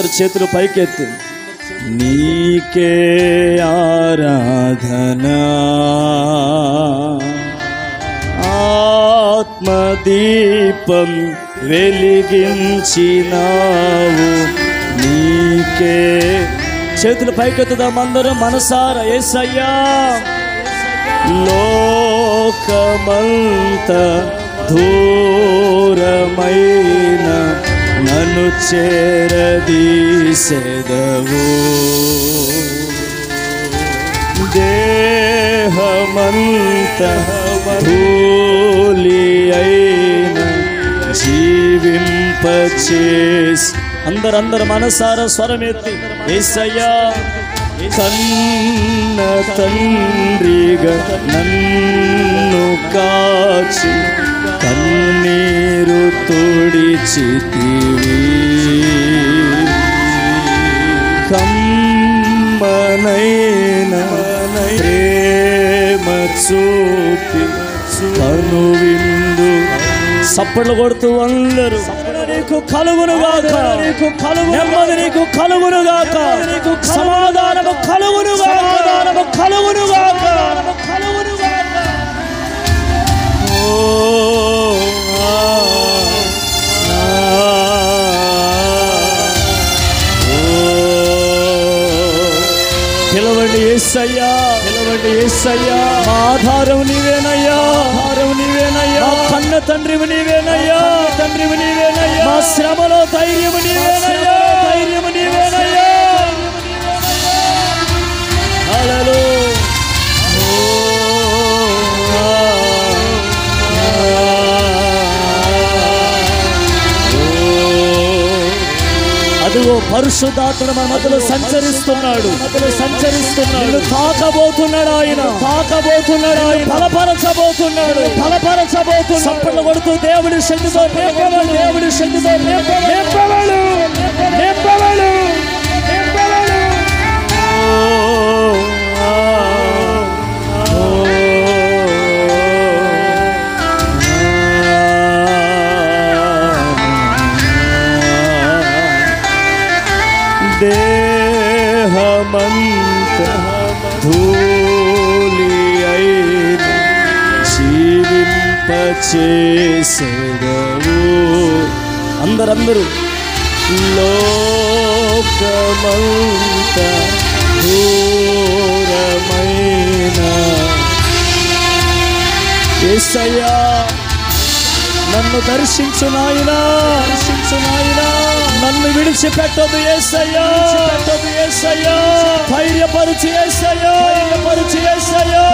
అందరు చేతులు పైకెత్తి. నీకే ఆరాధనా. ఆత్మదీపం వెలిగించినావు. నీకే. చేతులు పైకెత్తుదాం అందరం మనసార ఏసయ్యా. లోకమంత దూరమైన నన్ను చేరదీసెదవు. దేహమంత భూలి అయిన జీవింపచేసి అందరందరు మనసార స్వరమెత్తి ఏసయ్యా కన్న తండ్రిగా నన్ను కాచి కన్నీ తొడిచితివి కమ్మనైన ప్రేమ చూపి కను విందు. సప్పట్లు కొడుతూ అందరూ నీకు కలుగును గాక నీకు కలుగు నెమ్మది నీకు సమాధానము కలుగును సమాధానము కలుగును పిలవండి ఏసయ్యా. పిలవండి ఏసయ్యా. మా ఆధారం నీవేనయ్యా. ఆధారం నీవేనయ్యా. కన్న తండ్రివి నీవేనయ్యా. తండ్రివి నీవేనయ్యా. మా శ్రమలో ధైర్యం నీవేనయ్యా. అదిగో పరిశుద్ధాత్మ మన మధ్యలో సంచరిస్తున్నాడు. సంచరిస్తున్నాడు. తాకబోతున్నాడు ఆయన. తాకబోతున్నాడు ఆయన. బలపరచబోతున్నాడు. బలపరచబోతున్నాడు. సప్పట్లు కొడుతూ దేవుడి శక్తితో దేవుడి శక్తితో దేహమంత ధూళి అయిన జీవింపచేసెదవు. అందరందరూ లోకమంత దూరమైన ఏసయ్యా నన్ను దర్శించు నాయనా దర్శించు నాయనా. నన్ను విడిచిపెట్టదు ఏసయ్యా. పెట్టదు ఏసయ్యా. ధైర్యపరుచు ఏసయ్యా. ధైర్యపరుచు ఏసయ్యా.